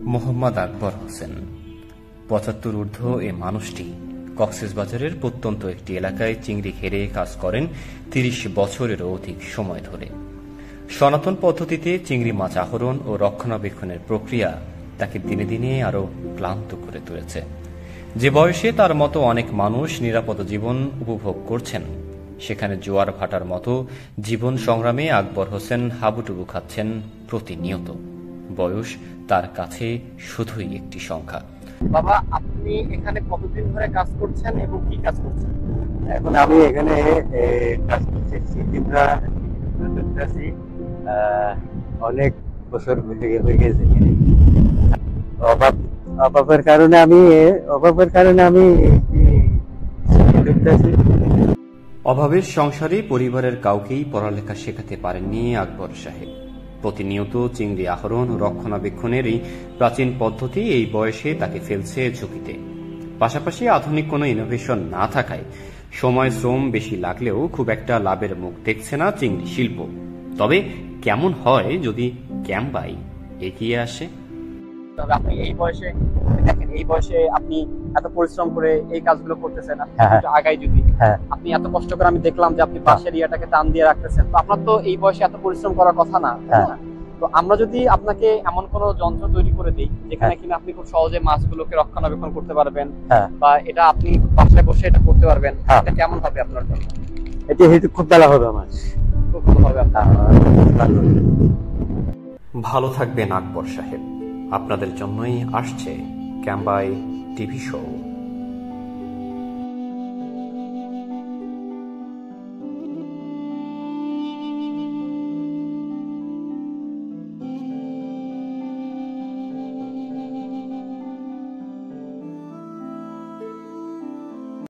মোহাম্মদ আকবর হোসেন। পঁচাত্তর ঊর্ধ্ব এ মানুষটি কক্সবাজারের প্রত্যন্ত একটি এলাকায় চিংড়ি ঘেরে কাজ করেন তিরিশ বছরেরও অধিক সময় ধরে। সনাতন পদ্ধতিতে চিংড়ি মাছ আহরণ ও রক্ষণাবেক্ষণের প্রক্রিয়া তাকে দিনে দিনে আরও ক্লান্ত করে তুলেছে। যে বয়সে তার মতো অনেক মানুষ নিরাপদ জীবন উপভোগ করছেন, সেখানে জোয়ার ভাটার মতো জীবন সংগ্রামে আকবর হোসেন হাবুডুবু খাচ্ছেন প্রতিনিয়ত। বয়স তার কাছে শুধুই একটি সংখ্যা। বাবা আপনি এখানে কতদিন ধরে কাজ করছেন এবং কি কাজ করছেন? এখন আমি এখানে কাজ করতেছি। অনেক বছর হয়ে গেছে অভাব অভাবের কারণে আমি অভাবের কারণে আমি অভাবের সংসারে পরিবারের কাউকেই পড়ালেখা শেখাতে পারেননি আকবর সাহেব। প্রতিনিয়ত চিংড়ি আহরণ ও রক্ষণাবেক্ষণের এই প্রাচীন পদ্ধতি এই বয়সে তাকে ফেলছে ঝুঁকিতে। পাশাপাশি আধুনিক কোনো ইনোভেশন না থাকায় সময় শ্রম বেশি লাগলেও খুব একটা লাভের মুখ দেখছে না চিংড়ি শিল্প। তবে কেমন হয় যদি ক্যাম্বাই এগিয়ে আসে? তবে আপনি এই বয়সে দেখেন এই বয়সে আপনি এত পরিশ্রম করে এই কাজগুলো করতেছেন আপনি হ্যাঁ, আগাই যদি হ্যাঁ। আপনি এত কষ্ট করে আমি দেখলাম যে আপনি পাশের ইয়াটাকে টান দিয়ে রাখতেছেন তো আপনার তো এই বয়সে এত পরিশ্রম করার কথা না তাই হ্যাঁ। না? তো আমরা যদি আপনাকে এমন কোন যন্ত্র তৈরি করে দিই যেখানে কিনা আপনি খুব সহজে মাছগুলোকে রক্ষণাবেক্ষণ করতে পারবেন হ্যাঁ। বা এটা আপনি বাসায় বসে এটা করতে পারবেন হ্যাঁ। এটা কেমন হবে আপনার জন্য এটি হেতু খুব ভালো হবে আমার খুব ভালো হবে আপনার ভালো ভালো থাকবেন আকবর সাহেব আপনাদের জন্যই আসছে ক্যাম্বাই টিভি শো।